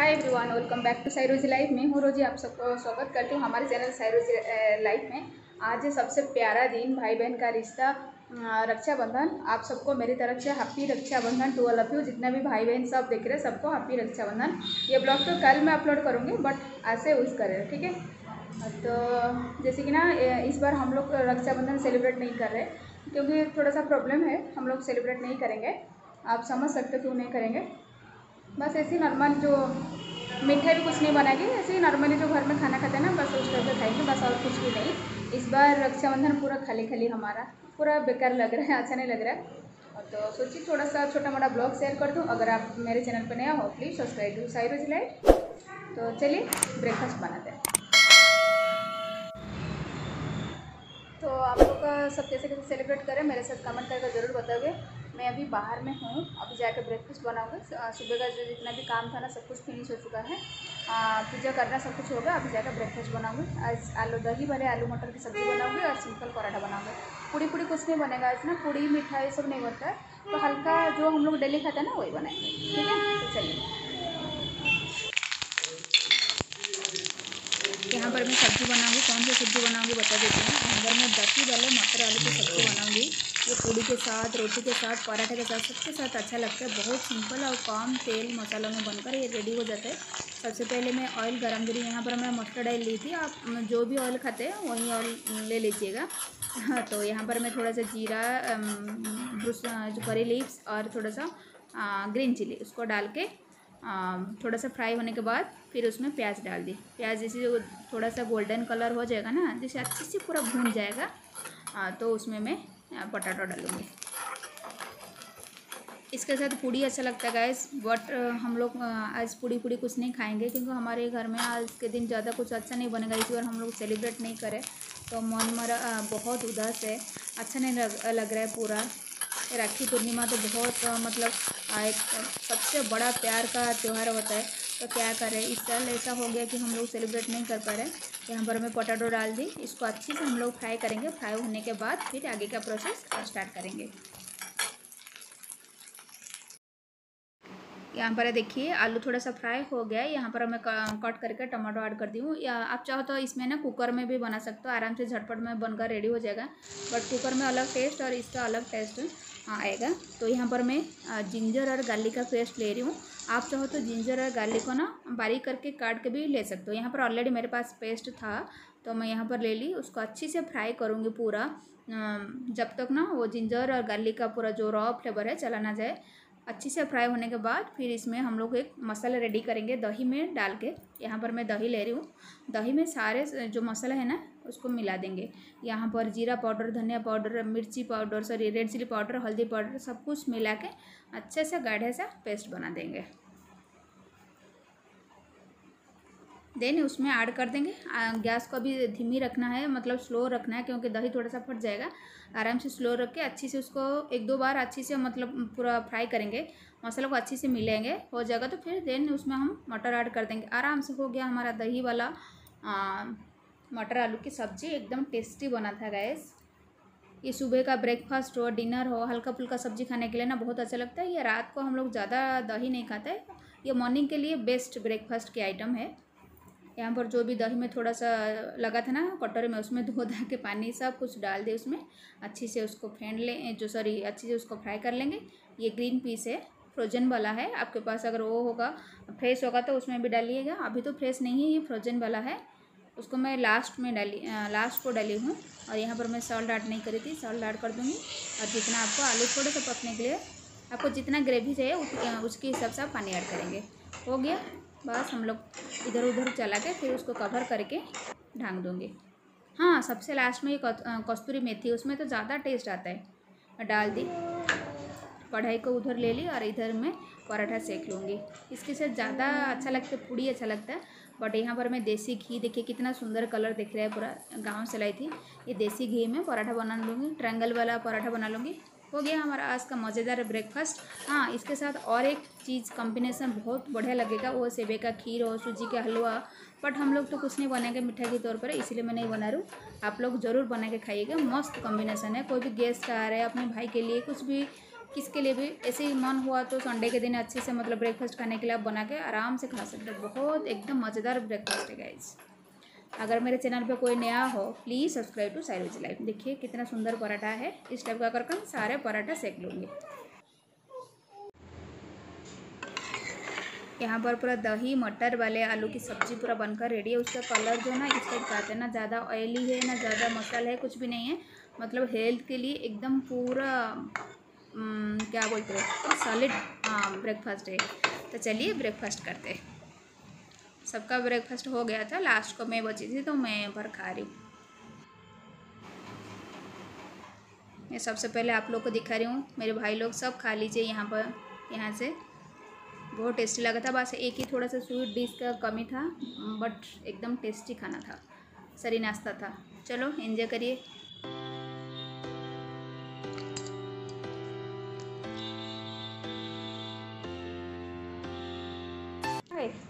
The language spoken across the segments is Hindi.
Hi everyone welcome back to साइरोजी life में हूँ रोजी, आप सबको स्वागत करती हूँ हमारे चैनल साइरोजी लाइफ में। आज सबसे प्यारा दिन भाई बहन का रिश्ता रक्षाबंधन। आप सबको मेरी तरफ़ से happy Rakshabandhan to all of you जितना भी भाई बहन सब देख रहे हैं, सबको हैप्पी रक्षाबंधन। ये ब्लॉग तो कल मैं अपलोड करूँगी बट ऐसे विश करें, ठीक है? तो जैसे कि ना इस बार हम लोग रक्षाबंधन सेलिब्रेट नहीं कर रहे, क्योंकि थोड़ा सा प्रॉब्लम है, हम लोग सेलिब्रेट नहीं करेंगे। आप समझ सकते क्यों नहीं करेंगे। बस ऐसे नॉर्मल जो मीठा भी कुछ नहीं बनाएँगे, ऐसे ही नॉर्मली जो घर में खाना खाते हैं ना, बस उस टाइप का खाएँगे, बस और कुछ भी नहीं। इस बार रक्षाबंधन पूरा खाली खाली हमारा, पूरा बेकार लग रहा है अच्छा नहीं लग रहा है। तो सोचिए थोड़ा सा छोटा मोटा ब्लॉग शेयर कर दूँ, अगर आप मेरे चैनल पर नया हो प्लीज़ सब्सक्राइब टू साइरोज लाइट तो चलिए ब्रेकफास्ट बनाते हैं। तो आप लोग सब कैसे कैसे सेलिब्रेट करें, मेरे साथ कमेंट करके ज़रूर बताओगे। मैं अभी बाहर में हूँ, अभी जाकर ब्रेकफास्ट बनाऊँगी। सुबह का जो जितना भी काम था ना, सब कुछ फिनिश हो चुका है। पूजा करना सब कुछ होगा, अभी जाकर ब्रेकफास्ट बनाऊँगी। आज आलू दही भरे आलू मटर की सब्ज़ी बनाऊँगी और सिंपल पराठा बनाऊँगी। पूड़ी पूड़ी कुछ नहीं बनेगा। आज ना पूड़ी, मिठाई सब नहीं बनता है। तो हल्का जो हम लोग डेली खाते हैं ना, वही बनाएँगे। ठीक है? तो चलिए। यहाँ पर मैं सब्ज़ी बनाऊँगी, कौन सी सब्ज़ी बनाऊँगी बता देती हूँ। पर मैं दही वाले मटर, आलू की सब्ज़ी बनाऊँगी। ये पूड़ी के साथ, रोटी के साथ, पराठे के साथ, सबके साथ अच्छा लगता है। बहुत सिंपल और कम तेल मसालों में बनकर ये रेडी हो जाता है। सबसे पहले मैं ऑयल गरम करी, यहाँ पर मैं मस्टर्ड ऑयल ली थी। आप जो भी ऑयल खाते हैं, वही ऑयल ले लीजिएगा। हाँ तो यहाँ पर मैं थोड़ा सा जीरा जो करी लीव्स और थोड़ा सा ग्रीन चिली उसको डाल के थोड़ा सा फ्राई होने के बाद फिर उसमें प्याज डाल दी। प्याज जैसे वो थोड़ा सा गोल्डन कलर हो जाएगा ना जैसे अच्छे से पूरा भून जाएगा आ, तो उसमें मैं पोटैटो डालूँगी। इसके साथ पूड़ी अच्छा लगता है गैस बट हम लोग आज पूड़ी पूड़ी कुछ नहीं खाएँगे क्योंकि हमारे घर में आज के दिन ज़्यादा कुछ अच्छा नहीं बनेगा इस बार हम लोग सेलिब्रेट नहीं करें। तो मन मरा बहुत उदास है अच्छा नहीं लग, लग रहा है पूरा। राखी पूर्णिमा तो बहुत मतलब एक सबसे बड़ा प्यार का त्यौहार होता है। तो क्या करें, इस साल ऐसा हो गया कि हम लोग सेलिब्रेट नहीं कर पा रहे यहाँ पर हमें पोटैटो डाल दी, इसको अच्छे से हम लोग फ्राई करेंगे। फ्राई होने के बाद फिर आगे का प्रोसेस स्टार्ट करेंगे। यहाँ पर देखिए, आलू थोड़ा सा फ्राई हो गया है। यहाँ पर मैं कट करके टमाटो ऐड कर दी हूँ। या, आप चाहो तो इसमें ना कुकर में भी बना सकते हो। आराम से झटपट में बनकर रेडी हो जाएगा। बट कुकर में अलग टेस्ट और इसका अलग टेस्ट आएगा। तो यहाँ पर मैं जिंजर और गार्लिक का पेस्ट ले रही हूँ। आप चाहो तो जिंजर और गार्लिक को ना बारीक करके काट के भी ले सकते हो। यहाँ पर ऑलरेडी मेरे पास पेस्ट था तो मैं यहाँ पर ले ली। उसको अच्छी से फ्राई करूँगी पूरा। जब तक ना वो जिंजर और गार्लिक का पूरा जो रॉ फ्लेवर है चला ना जाए। अच्छी से फ्राई होने के बाद फिर इसमें हम लोग एक मसाला रेडी करेंगे दही में डाल के। यहाँ पर मैं दही ले रही हूँ। दही में सारे जो मसाला है ना उसको मिला देंगे। यहाँ पर जीरा पाउडर, धनिया पाउडर, मिर्ची powder, sorry, red chilli powder, हल्दी पाउडर, सब कुछ मिला के अच्छे से गाढ़े सा पेस्ट बना देंगे। देन उसमें ऐड कर देंगे। गैस को अभी धीमी रखना है मतलब स्लो रखना है, क्योंकि दही थोड़ा सा फट जाएगा। आराम से स्लो रख के अच्छी से उसको एक दो बार अच्छी से मतलब पूरा फ्राई करेंगे। मसाला को अच्छी से मिलेंगे हो जाएगा तो फिर देन उसमें हम मटर ऐड कर देंगे। आराम से हो गया हमारा दही वाला मटर आलू की सब्ज़ी एकदम टेस्टी बना था गैस ये सुबह का ब्रेकफास्ट हो डिनर हो, हल्का फुल्का सब्ज़ी खाने के लिए ना बहुत अच्छा लगता है। ये रात को हम लोग ज़्यादा दही नहीं खाते। ये मॉर्निंग के लिए बेस्ट ब्रेकफास्ट की आइटम है। यहाँ पर जो भी दही में थोड़ा सा लगा था ना कटोरे में, उसमें धो धा के पानी सब कुछ डाल दे उसमें। अच्छी से उसको फेंट लें, जो सॉरी अच्छी से उसको फ्राई कर लेंगे। ये ग्रीन पीस है फ्रोजन वाला है। आपके पास अगर वो होगा फ्रेश होगा तो उसमें भी डालिएगा। अभी तो फ्रेश नहीं है, ये फ्रोजन वाला है। उसको मैं लास्ट में डाली लास्ट को डाली हूँ और यहाँ पर मैं सॉल्ट ऐड नहीं करी थी सॉल्ट ऐड कर दूँगी। और जितना आपको आलू थोड़े से पकने के लिए, आपको जितना ग्रेवी चाहिए उस- उसके हिसाब से आप पानी ऐड करेंगे। हो गया? बस हम लोग इधर उधर चला के फिर उसको कवर करके ढांक दूँगी। हाँ सबसे लास्ट में ये कस्तूरी मेथी, उसमें तो ज़्यादा टेस्ट आता है। डाल दी। कढ़ाई को उधर ले ली और इधर मैं पराठा सेक लूँगी। इसके साथ ज़्यादा अच्छा लगता है, पूड़ी अच्छा लगता है बट यहाँ पर मैं देसी घी देखिए कितना सुंदर कलर दिख रहा है, पूरा गाँव से लाई थी। ये देसी घी में पराठा बना लूँगी ट्रैंगल वाला पराठा बना लूँगी। हो गया हमारा आज का मज़ेदार ब्रेकफास्ट हाँ इसके साथ और एक चीज़ कॉम्बिनेशन बहुत बढ़िया लगेगा, वो सेवे का खीर हो सूजी का हलवा। बट हम लोग तो कुछ नहीं बनाएँगे मिठाई के तौर पर, इसीलिए मैं नहीं बना रूँ आप लोग ज़रूर बना के खाइएगा, मस्त कॉम्बिनेशन है। कोई भी गेस्ट आ रहा है अपने भाई के लिए, कुछ भी किसके लिए भी? ऐसे ही मन हुआ तो संडे के दिन अच्छे से मतलब ब्रेकफास्ट खाने के लिए आप बना के आराम से खा सकते हो। बहुत एकदम मज़ेदार ब्रेकफास्ट है गाइज़ अगर मेरे चैनल पे कोई नया हो प्लीज़ सब्सक्राइब टू साइड लाइफ देखिए कितना सुंदर पराठा है। इस टाइप का करके सारे पराठा सेक लूँगी। यहाँ पर पूरा दही, मटर वाले आलू की सब्ज़ी पूरा बनकर रेडी है। उसका कलर जो ना, इस टाइप का आता है ना, ज़्यादा ऑयली है, ना ज़्यादा मसाला है, कुछ भी नहीं है। मतलब हेल्थ के लिए एकदम पूरा क्या बोलते हैं? सॉलिड ब्रेकफास्ट है। तो चलिए ब्रेकफास्ट करते हैं। सबका ब्रेकफास्ट हो गया था। लास्ट को मैं बची थी तो मैं भर खा रही हूँ। मैं सबसे पहले आप लोग को दिखा रही हूँ। मेरे भाई लोग सब खा लीजिए यहाँ पर, यहाँ से। बहुत टेस्टी लगा था। बस एक ही थोड़ा सा स्वीट डिश का कमी था, बट एकदम टेस्टी खाना था। सरी नाश्ता था। चलो एंजॉय करिए।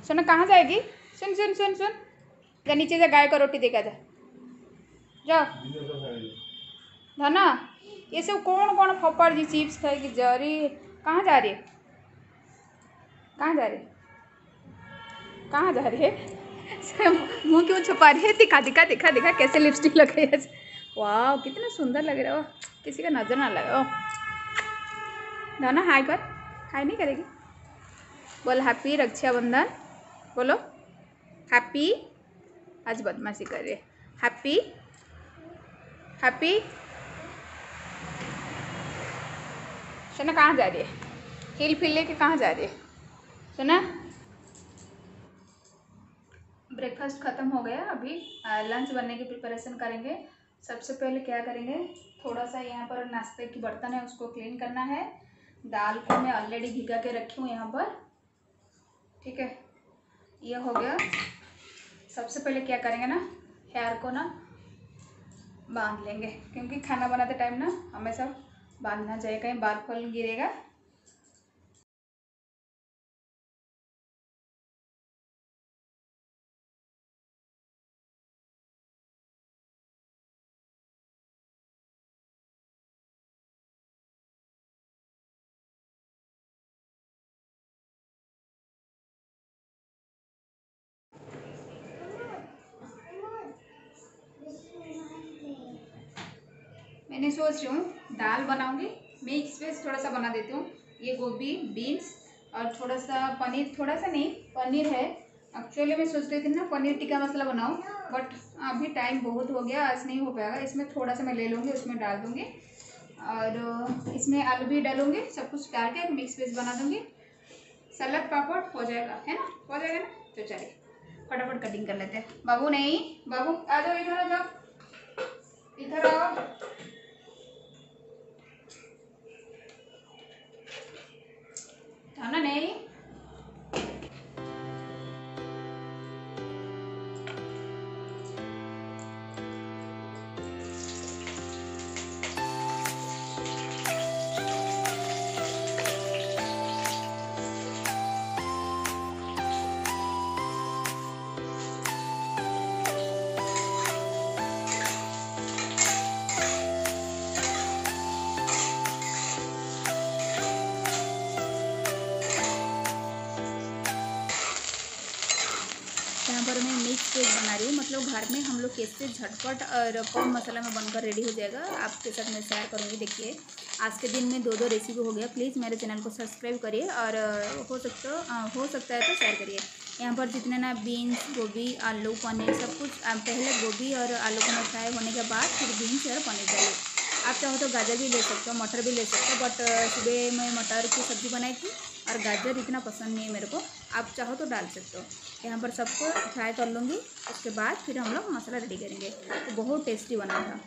सुनो, कहाँ जाएगी? सुन सुन सुन सुन। जा, नीचे जा गाय का रोटी देखा जा। जाओ धना ये सब कौन कौन फपड़ जी, चिप्स खाएगी जा रही कहाँ जा रही कहाँ जा रही कहाँ जा रही है? मुँह क्यों छुपा रही है? दिखा दिखा दिखा दिखा, कैसे लिपस्टिक लगे है? वाह, कितना सुंदर लग रहा है। किसी का नज़र ना लगे ओ ना हाई कर। हाई नहीं करेगी। बोल हैप्पी रक्षाबंधन। बोलो। हैप्पी आज बदमाशी कर रही हैप्पी हैप्पी शना कहाँ जा रही है? हिल फिल लेके कहाँ जा रही है? सुना? ब्रेकफास्ट ख़त्म हो गया अभी। लंच बनने की प्रिपरेशन करेंगे। सबसे पहले क्या करेंगे? थोड़ा सा यहाँ पर नाश्ते की बर्तन है, उसको क्लीन करना है। दाल को मैं ऑलरेडी भिगा के रखी हूँ यहाँ पर। ठीक है? ये हो गया। सबसे पहले क्या करेंगे ना हेयर को ना बाँध लेंगे, क्योंकि खाना बनाते टाइम ना हमें सब बांधना चाहिए, कहीं बाल फल गिरेगा मैंने सोच रही हूँ, दाल बनाऊँगी। मिक्स वेज थोड़ा सा बना देती हूँ। ये गोभी बीन्स और थोड़ा सा पनीर, थोड़ा सा नहीं, पनीर है। एक्चुअली मैं सोच रही थी ना, पनीर टिक्का मसाला बनाऊँ बट अभी टाइम बहुत हो गया, आज नहीं हो पाएगा। इसमें थोड़ा सा मैं ले लूँगी, उसमें डाल दूँगी। और इसमें आलू भी डालूँगी, सब कुछ डाल के मिक्स वेज बना दूँगी। सलाद पापड़ हो जाएगा, है ना? हो जाएगा ना? तो चलिए, फटाफट कटिंग कर लेते हैं। बाबू नहीं, बाबू आ जाओ इधर आ जाओ। इधर आओ। Thảo nó कैसे झटपट और कम मसाला में बनकर रेडी हो जाएगा। आपके साथ मैं शेयर करूँगी, देखिए। आज के दिन में दो दो रेसिपी हो गया। प्लीज़ मेरे चैनल को सब्सक्राइब करिए और हो सकता हो सकता है तो शेयर करिए। यहाँ पर जितने ना बीन्स गोभी, आलू, पनीर सब कुछ पहले गोभी और आलू को फ्राई होने के बाद फिर बीन्स और पनीर डालिए। आप चाहो तो गाजर भी ले सकते हो, मटर भी ले सकते हो बट सुबह मैं मटर की सब्ज़ी बनाई थी और गाजर इतना पसंद नहीं है मेरे को। आप चाहो तो डाल सकते हो। यहाँ पर सबको फ्राई कर लूँगी। उसके बाद फिर हम लोग मसाला रेडी करेंगे। तो बहुत टेस्टी बना था।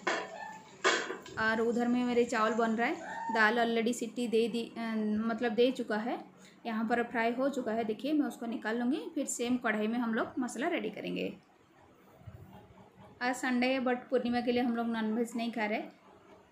और उधर में मेरे चावल बन रहा है। दाल ऑलरेडी सीटी दे दी मतलब दे चुका है। यहाँ पर फ्राई हो चुका है। देखिए, मैं उसको निकाल लूँगी। फिर सेम कढ़ाई में हम लोग मसाला रेडी करेंगे। आज संडे है बट पूर्णिमा के लिए हम लोग नॉनवेज नहीं खा रहे।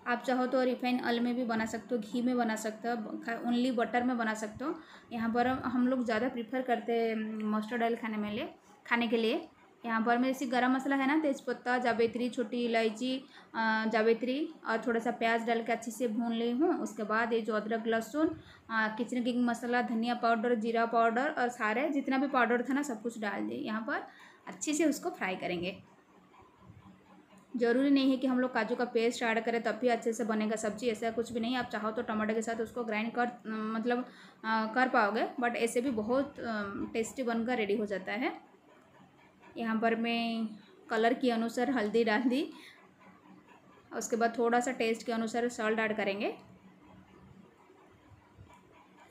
आप चाहो तो रिफाइन ऑयल में भी बना सकते हो, घी में बना सकते हो ओनली बटर में बना सकते हो। यहाँ पर हम लोग ज़्यादा प्रीफर करते हैं मस्टर्ड ऑयल खाने में लिए, खाने के लिए। यहाँ पर मेरे गरम मसाला है ना, तेज़पत्ता, जावेत्री, छोटी इलायची जावेत्री और थोड़ा सा प्याज डाल के अच्छे से भून ली हूँ। उसके बाद ये जो अदरक, लहसुन किचन किंग मसाला, धनिया पाउडर, जीरा पाउडर और सारे जितना भी पाउडर था ना, सब कुछ डाल दिए। यहाँ पर अच्छे से उसको फ्राई करेंगे। ज़रूरी नहीं है कि हम लोग काजू का पेस्ट ऐड करें तब भी अच्छे से बनेगा सब्ज़ी ऐसा कुछ भी नहीं। आप चाहो तो टमाटर के साथ उसको ग्राइंड कर मतलब आ, कर पाओगे बट ऐसे भी बहुत टेस्टी बनकर रेडी हो जाता है। यहाँ पर मैं कलर के अनुसार हल्दी डाल दी उसके बाद थोड़ा सा टेस्ट के अनुसार सॉल्ट ऐड करेंगे।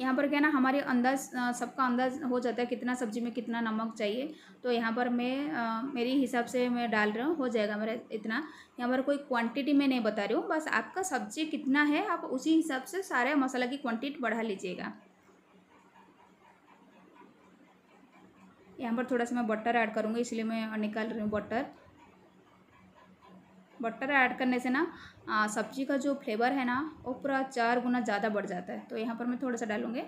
यहाँ पर क्या ना, हमारे अंदाज सबका अंदाज हो जाता है कितना सब्ज़ी में कितना नमक चाहिए। तो यहाँ पर मैं मेरी हिसाब से मैं डाल रहा हूँ, हो जाएगा मेरा इतना। यहाँ पर कोई क्वांटिटी मैं नहीं बता रही हूँ, बस आपका सब्ज़ी कितना है, आप उसी हिसाब से सारे मसाला की क्वांटिटी बढ़ा लीजिएगा। यहाँ पर थोड़ा सा मैं बटर ऐड करूँगी, इसलिए मैं निकाल रही हूँ बटर बटर ऐड करने से ना सब्ज़ी का जो फ्लेवर है ना, वो पूरा चार गुना ज़्यादा बढ़ जाता है। तो यहाँ पर मैं थोड़ा सा डालूँगी।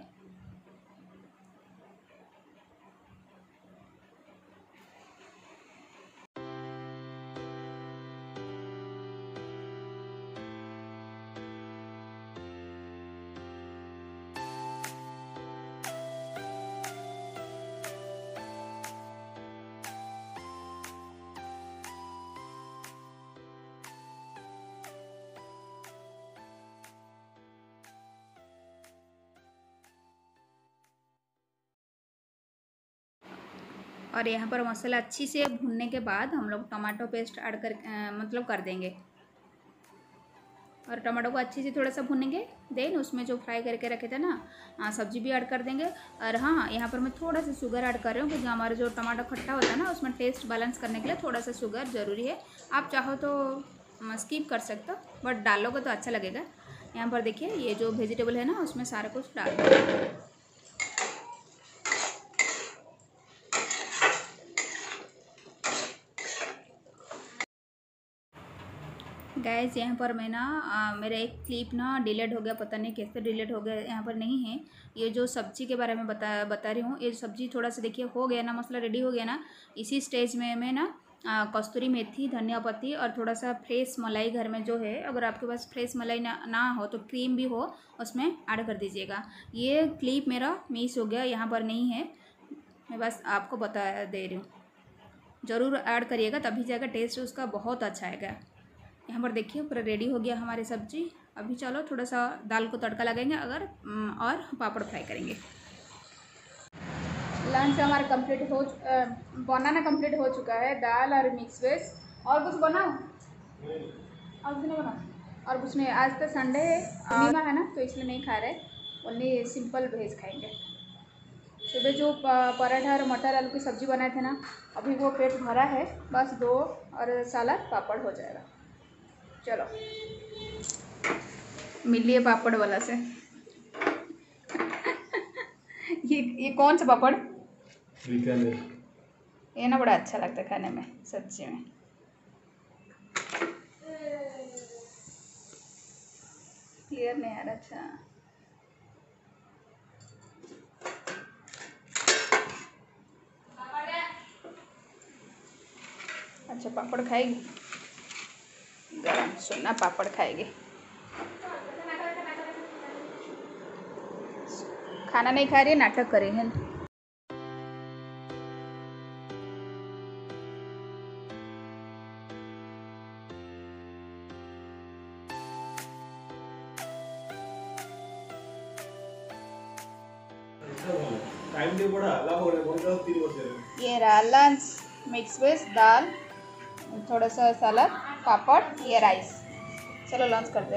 और यहाँ पर मसाला अच्छी से भूनने के बाद हम लोग टमाटो पेस्ट ऐड कर मतलब कर देंगे। और टमाटो को अच्छे से थोड़ा सा भूनेंगे। देन उसमें जो फ्राई करके रखे थे ना हाँ सब्ज़ी भी ऐड कर देंगे। और हाँ यहाँ पर मैं थोड़ा सा शुगर ऐड कर रही हूँ क्योंकि हमारा जो टमाटो खट्टा होता है ना, उसमें टेस्ट बैलेंस करने के लिए थोड़ा सा शुगर ज़रूरी है। आप चाहो तो स्कीप कर सकते हो बट डालोगे तो अच्छा लगेगा। यहाँ पर देखिए, ये जो वेजिटेबल है ना, उसमें सारा कुछ डाल गैस यहाँ पर मैं ना मेरा एक क्लिप ना डिलीट हो गया, पता नहीं कैसे डिलीट हो गया, यहाँ पर नहीं है। ये जो सब्ज़ी के बारे में बता बता रही हूँ, ये सब्ज़ी थोड़ा सा देखिए हो गया ना, मसला रेडी हो गया ना, इसी स्टेज में मैं ना कस्तूरी मेथी, धनिया पत्ती और थोड़ा सा फ्रेश मलाई घर में जो है, अगर आपके पास फ्रेश मलाई ना ना हो तो क्रीम भी हो, उसमें ऐड कर दीजिएगा। ये क्लिप मेरा मिस हो गया, यहाँ पर नहीं है, मैं बस आपको बता दे रही हूँ। ज़रूर ऐड करिएगा, तभी जाएगा टेस्ट उसका बहुत अच्छा आएगा। यहाँ पर देखिए, पूरा रेडी हो गया हमारी सब्ज़ी। अभी चलो थोड़ा सा दाल को तड़का लगाएँगे अगर और पापड़ फ्राई करेंगे। लंच हमारा कंप्लीट हो बनाना कंप्लीट हो चुका है, दाल और मिक्स वेज। और कुछ बनाओ? और कुछ नहीं बनाओ? और कुछ नहीं, आज तो संडे है, नीमा है ना तो इसलिए नहीं खा रहे। ओनली सिंपल वेज खाएँगे। सुबह जो पराठा और मटर आलू की सब्ज़ी बनाए थे ना, अभी वो पेट भरा है, बस दो और सालाद पापड़ हो जाएगा। चलो। मिलिए पापड़ वाला से। ये ये कौन सा पापड़? ये ना बड़ा अच्छा लगता है खाने में सब्ज़ी में। क्लियर नहीं आ रहा अच्छा। अच्छा पापड़ खाएगी? सुना पापड़ खाएगी। खाना नहीं खा रही नाटक करे हैं। ये रहा लंच मिक्स वेज दाल थोड़ा सा सलाद। पापड़ ये राइस चलो लंच करते